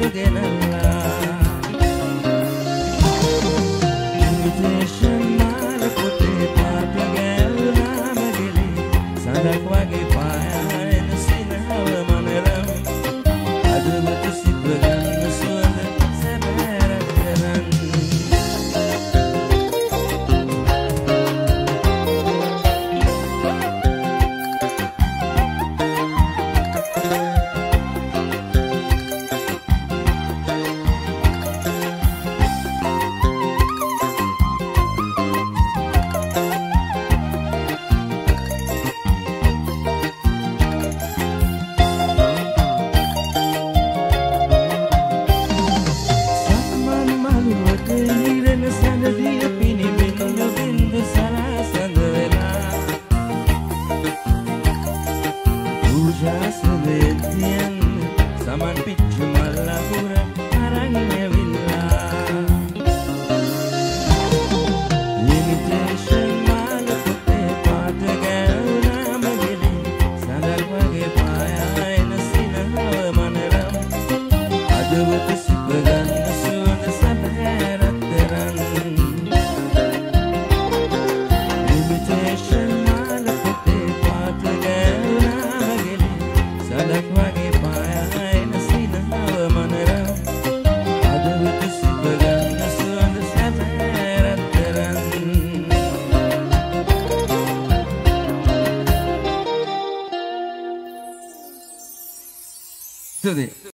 together. Saman Pichu 是的。